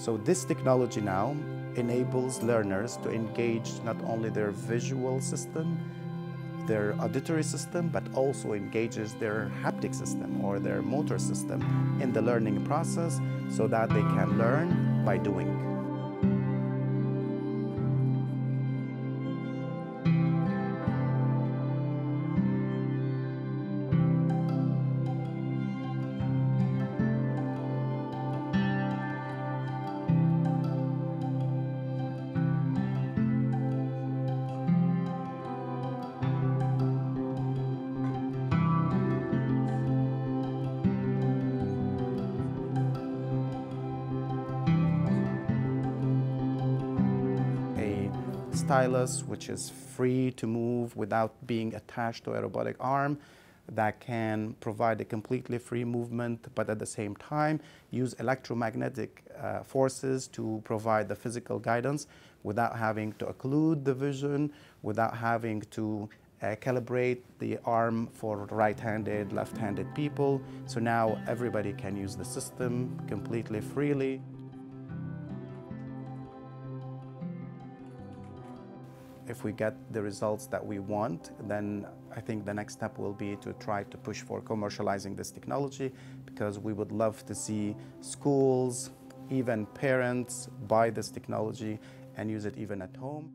So this technology now enables learners to engage not only their visual system, their auditory system, but also engages their haptic system or their motor system in the learning process so that they can learn by doing. Stylus, which is free to move without being attached to a robotic arm that can provide a completely free movement, but at the same time use electromagnetic uh, forces to provide the physical guidance without having to occlude the vision, without having to uh, calibrate the arm for right-handed, left-handed people. So now everybody can use the system completely freely. If we get the results that we want, then I think the next step will be to try to push for commercializing this technology because we would love to see schools, even parents buy this technology and use it even at home.